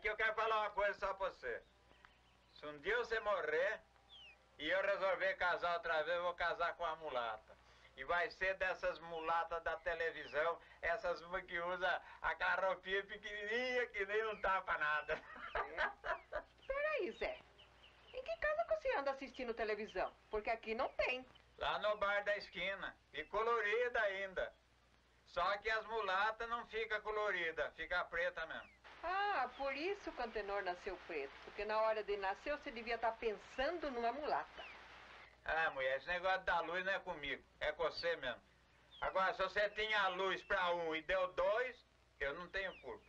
que eu quero falar uma coisa só pra você. Se um dia você morrer e eu resolver casar outra vez, eu vou casar com a mulata. E vai ser dessas mulatas da televisão, essas uma que usa aquela roupinha pequenininha que nem não tá pra nada. É. Peraí, Zé. Em que casa que você anda assistindo televisão? Porque aqui não tem. Lá no bar da esquina. E colorida ainda. Só que as mulatas não fica colorida, fica preta mesmo. Ah, por isso o Antenor nasceu preto. Porque na hora de nascer você devia estar pensando numa mulata. Ah, mulher, esse negócio da luz não é comigo, é com você mesmo. Agora, se você tinha a luz pra um e deu dois, eu não tenho culpa.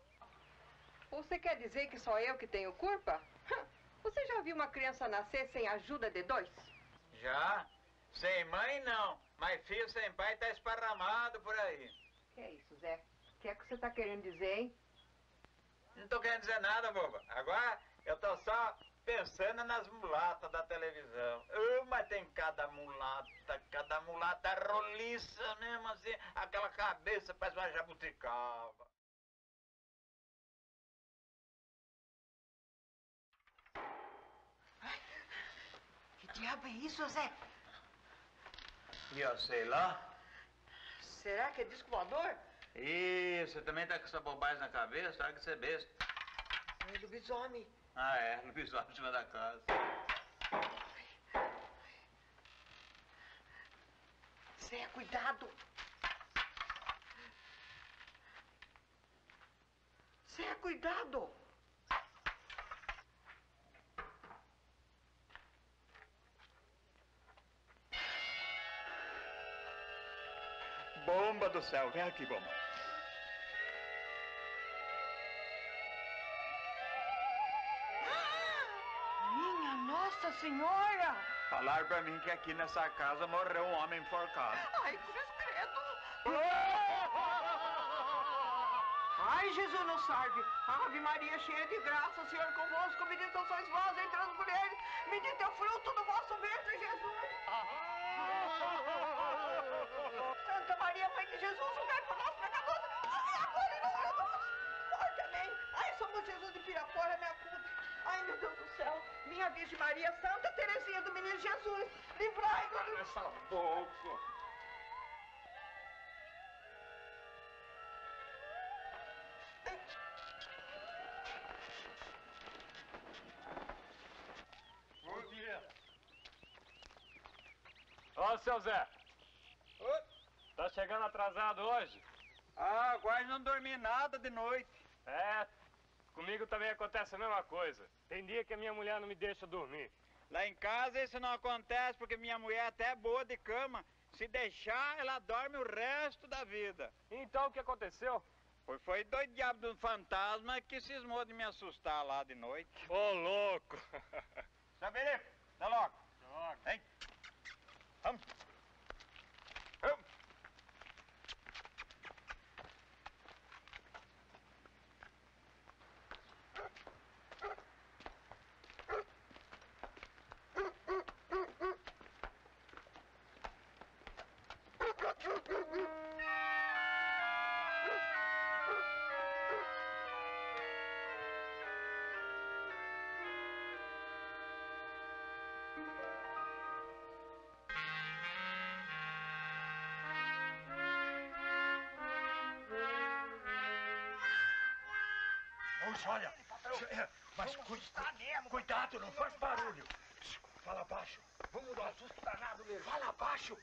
Você quer dizer que só eu que tenho culpa? Você já viu uma criança nascer sem ajuda de dois? Já? Sem mãe, não. Mas filho sem pai tá esparramado por aí. Que é isso, Zé? O que é que você tá querendo dizer, hein? Não tô querendo dizer nada, boba. Agora eu tô só pensando nas mulatas da televisão. Uh, mas tem cada mulata, cada mulata roliça mesmo assim, aquela cabeça parece uma jabuticaba. Que diabo é isso, Zé? E eu sei lá. Será que é disco voador? Ih, você também tá com essa bobagem na cabeça? Sabe que você é besta. É lobisomem. Ah, é, visual em cima da casa. Zé, cuidado. Zé, cuidado. Bomba do céu, vem aqui, bomba. Minha Nossa Senhora! Falaram pra mim que aqui nessa casa morreu um homem enforcado. Ai, cruz credo! Ai, Jesus nos salve! Ave Maria, cheia de graça, Senhor convosco, bendita sois vós entre as mulheres, bendito é o fruto do vosso ventre, Jesus! Santa Minha Virgem Maria, Santa Teresinha do Menino Jesus, livrai-nos! Essa boca. Bom dia. Ô, seu Zé, Oi. tá chegando atrasado hoje? Ah, quase não dormi nada de noite. É, comigo também acontece a mesma coisa. Tem dia que a minha mulher não me deixa dormir. Lá em casa isso não acontece porque minha mulher até é boa de cama. Se deixar, ela dorme o resto da vida. Então, o que aconteceu? Foi, foi dois diabos de um fantasma que cismou de me assustar lá de noite. Ô, louco! Seu Felipe, tá logo. Hein? Vamos. Vamos. Olha. É, Mas cuida, cuidado, não faz barulho. Fala baixo. Vamos dar um susto danado mesmo. Fala baixo.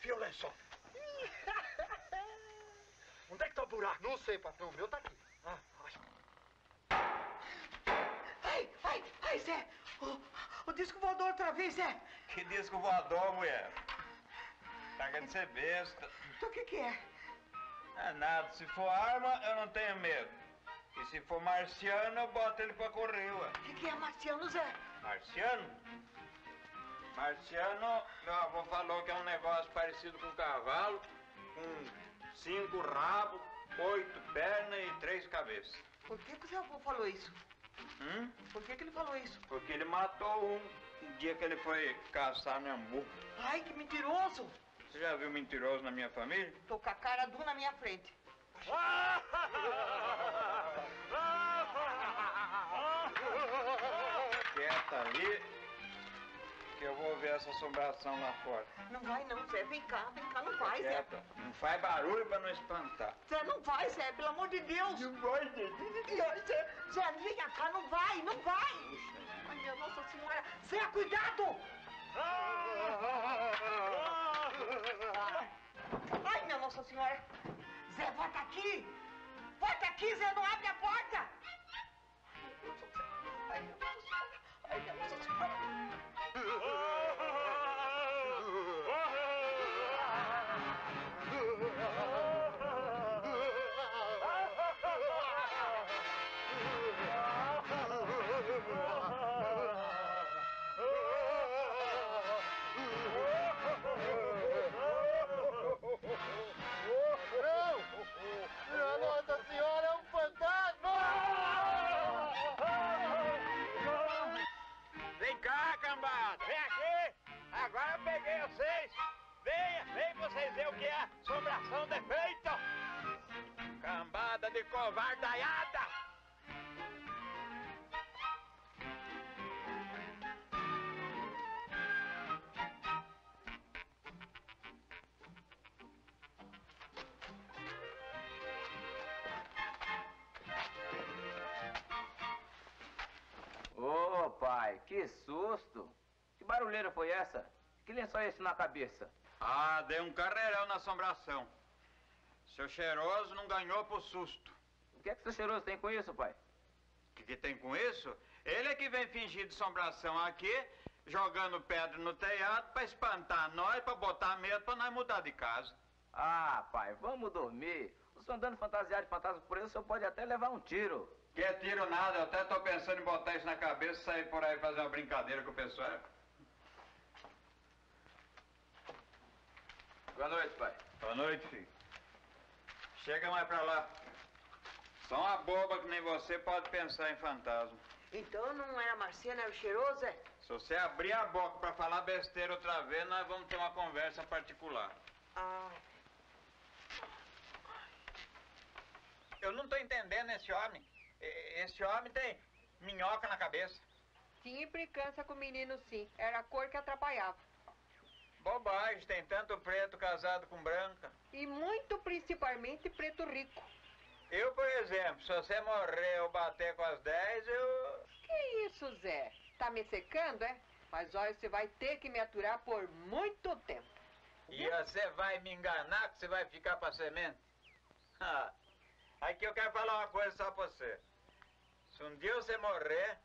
Fia o lençol. Onde é que tá o buraco? Não sei, patrão. O meu tá aqui. Ah, ai. Ai, ai, ai, Zé! O, o disco voador outra vez, Zé! Que disco voador, mulher. Tá querendo ser besta. Então o que que é? É nada, se for arma, eu não tenho medo. E se for marciano, eu boto ele pra correr, ué. O que que é marciano, Zé? Marciano? Marciano, meu avô falou que é um negócio parecido com cavalo, com cinco rabos, oito pernas e três cabeças. Por que que o seu avô falou isso? Hum? Por que que ele falou isso? Porque ele matou um no dia que ele foi caçar Nambu. Ai, que mentiroso! Você já viu mentiroso na minha família? Tô com a cara do na minha frente. Quieta ali, que eu vou ver essa assombração lá fora. Não vai não, Zé. Vem cá, vem cá. Não vai, Quieta. Zé. Não faz barulho pra não espantar. Zé, não vai, Zé. Pelo amor de Deus. Não vai, Zé. Zé, Zé vem cá. Não vai, não vai. Puxa, Ai, minha Nossa Senhora. Zé, cuidado. 15 anos, abre covardaiada. Ô pai, que susto! Que barulheira foi essa? Que lençol é esse na cabeça? Ah, dei um carreirão na assombração. Seu cheiroso não ganhou por susto. O que é que seu cheiroso tem com isso, pai? O que, que tem com isso? Ele é que vem fingir de assombração aqui, jogando pedra no telhado pra espantar nós, pra botar medo pra nós mudar de casa. Ah, pai, vamos dormir. O senhor andando fantasiado de fantasma por aí, o senhor pode até levar um tiro. Quer tiro nada, eu até tô pensando em botar isso na cabeça e sair por aí fazer uma brincadeira com o pessoal. Boa noite, pai. Boa noite, filho. Chega mais pra lá. Só uma boba que nem você pode pensar em fantasma. Então não era Marciano, era o cheiroso, é? Se você abrir a boca pra falar besteira outra vez, nós vamos ter uma conversa particular. Ah, Eu não tô entendendo esse homem. Esse homem tem minhoca na cabeça. Tinha implicância com o menino, sim. Era a cor que atrapalhava. Bobagem, tem tanto preto casado com branca. E muito principalmente preto rico. Eu, por exemplo, se você morrer ou bater com as 10, eu. Que isso, Zé? Tá me secando, é? Mas olha, você vai ter que me aturar por muito tempo. E você vai me enganar que você vai ficar pra semente? Ah, Aqui eu quero falar uma coisa só pra você. Se um dia você morrer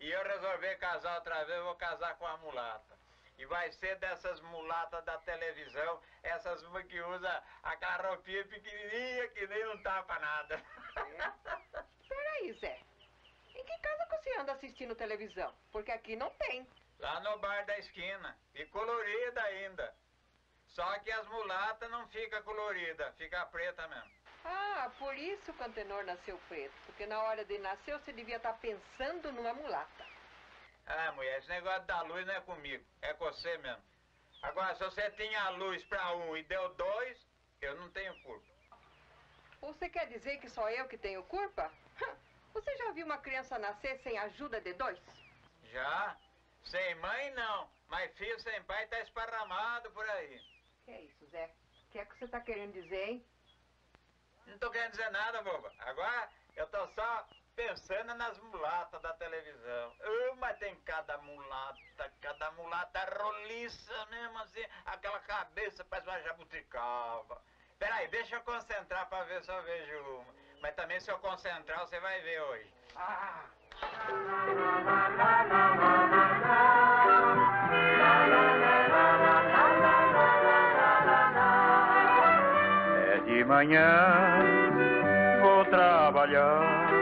e eu resolver casar outra vez, eu vou casar com a mulata. E vai ser dessas mulatas da televisão, essas uma que usa aquela roupinha pequenininha que nem não tá pra nada. Peraí, Zé. Em que casa que você anda assistindo televisão? Porque aqui não tem. Lá no bar da esquina. E colorida ainda. Só que as mulatas não fica colorida, fica preta mesmo. Ah, por isso o Cantenor nasceu preto. Porque na hora de nascer você devia estar pensando numa mulata. Ah, mulher, esse negócio da luz não é comigo, é com você mesmo. Agora, se você tinha luz pra um e deu dois, eu não tenho culpa. Você quer dizer que só eu que tenho culpa? Você já viu uma criança nascer sem ajuda de dois? Já? Sem mãe, não. Mas filho sem pai tá esparramado por aí. Que é isso, Zé? O que é que você tá querendo dizer, hein? Não tô querendo dizer nada, boba. Agora, eu tô só pensando nas mulatas da televisão. Uh, mas tem cada mulata, cada mulata roliça mesmo assim. Aquela cabeça parece uma jabuticaba. Peraí, deixa eu concentrar pra ver se eu vejo uma. Mas também se eu concentrar, você vai ver hoje. Ah! É de manhã, vou trabalhar